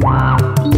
Wow.